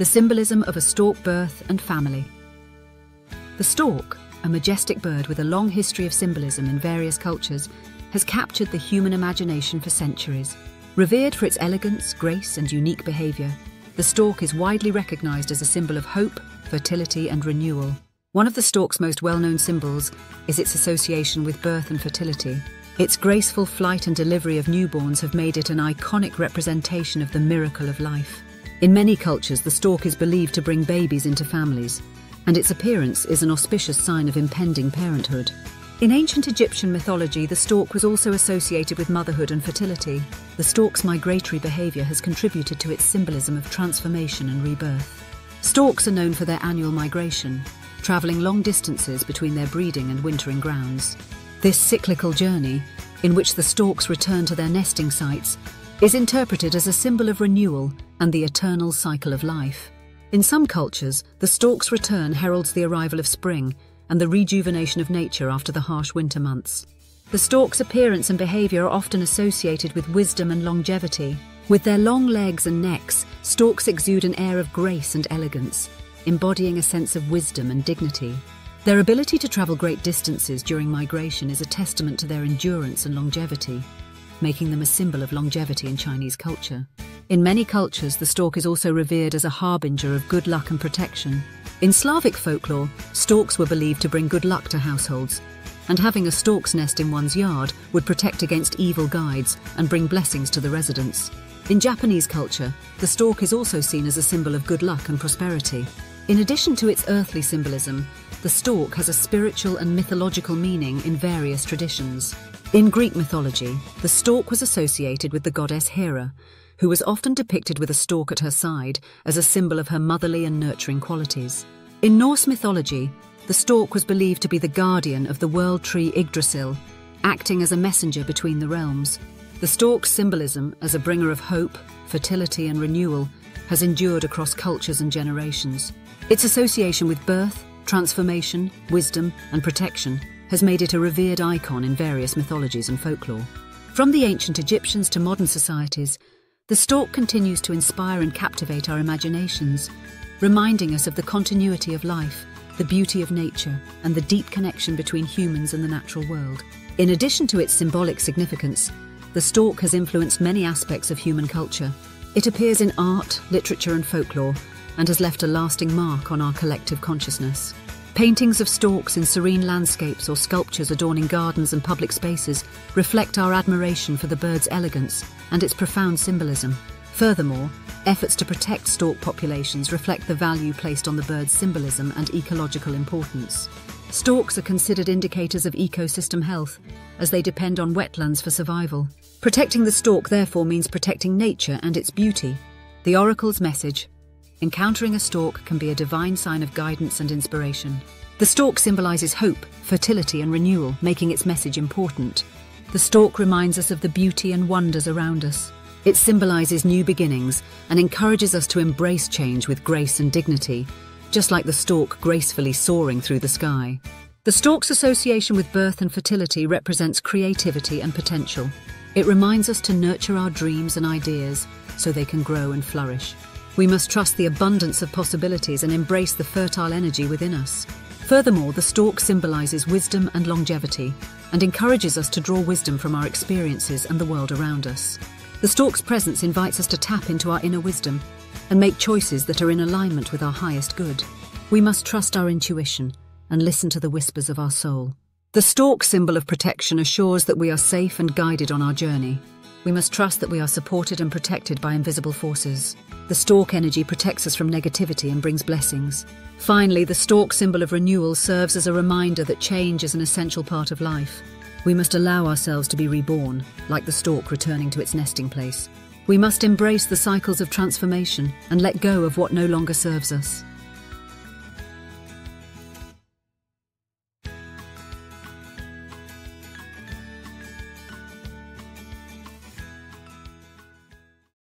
the symbolism of a stork birth and family. The stork, a majestic bird with a long history of symbolism in various cultures, has captured the human imagination for centuries. Revered for its elegance, grace, and unique behaviour, the stork is widely recognised as a symbol of hope, fertility, and renewal. One of the stork's most well known symbols is its association with birth and fertility. Its graceful flight and delivery of newborns have made it an iconic representation of the miracle of life. In many cultures, the stork is believed to bring babies into families, and its appearance is an auspicious sign of impending parenthood. In ancient Egyptian mythology, the stork was also associated with motherhood and fertility. The stork's migratory behaviour has contributed to its symbolism of transformation and rebirth. Storks are known for their annual migration, travelling long distances between their breeding and wintering grounds. This cyclical journey, in which the storks return to their nesting sites, is interpreted as a symbol of renewal and the eternal cycle of life. In some cultures, the stork's return heralds the arrival of spring and the rejuvenation of nature after the harsh winter months. The stork's appearance and behaviour are often associated with wisdom and longevity. With their long legs and necks, storks exude an air of grace and elegance, embodying a sense of wisdom and dignity. Their ability to travel great distances during migration is a testament to their endurance and longevity, making them a symbol of longevity in Chinese culture. In many cultures, the stork is also revered as a harbinger of good luck and protection. In Slavic folklore, storks were believed to bring good luck to households, and having a stork's nest in one's yard would protect against evil guides and bring blessings to the residents. In Japanese culture, the stork is also seen as a symbol of good luck and prosperity. In addition to its earthly symbolism, the stork has a spiritual and mythological meaning in various traditions. In Greek mythology, the stork was associated with the goddess Hera, who was often depicted with a stork at her side as a symbol of her motherly and nurturing qualities. In Norse mythology, the stork was believed to be the guardian of the world tree Yggdrasil, acting as a messenger between the realms. The stork's symbolism as a bringer of hope, fertility, and renewal has endured across cultures and generations. Its association with birth, transformation, wisdom, and protection has made it a revered icon in various mythologies and folklore. From the ancient Egyptians to modern societies, the stork continues to inspire and captivate our imaginations, reminding us of the continuity of life, the beauty of nature, and the deep connection between humans and the natural world. In addition to its symbolic significance, the stork has influenced many aspects of human culture. It appears in art, literature, and folklore, and has left a lasting mark on our collective consciousness. Paintings of storks in serene landscapes or sculptures adorning gardens and public spaces reflect our admiration for the bird's elegance and its profound symbolism. Furthermore, efforts to protect stork populations reflect the value placed on the bird's symbolism and ecological importance. Storks are considered indicators of ecosystem health, as they depend on wetlands for survival. Protecting the stork therefore means protecting nature and its beauty. The oracle's message Encountering a stork can be a divine sign of guidance and inspiration. The stork symbolizes hope, fertility, and renewal, making its message important. The stork reminds us of the beauty and wonders around us. It symbolizes new beginnings and encourages us to embrace change with grace and dignity, just like the stork gracefully soaring through the sky. The stork's association with birth and fertility represents creativity and potential. It reminds us to nurture our dreams and ideas so they can grow and flourish. We must trust the abundance of possibilities and embrace the fertile energy within us. Furthermore, the stork symbolizes wisdom and longevity and encourages us to draw wisdom from our experiences and the world around us. The stork's presence invites us to tap into our inner wisdom and make choices that are in alignment with our highest good. We must trust our intuition and listen to the whispers of our soul. The stork symbol of protection assures that we are safe and guided on our journey. We must trust that we are supported and protected by invisible forces. The stork energy protects us from negativity and brings blessings. Finally, the stork symbol of renewal serves as a reminder that change is an essential part of life. We must allow ourselves to be reborn, like the stork returning to its nesting place. We must embrace the cycles of transformation and let go of what no longer serves us.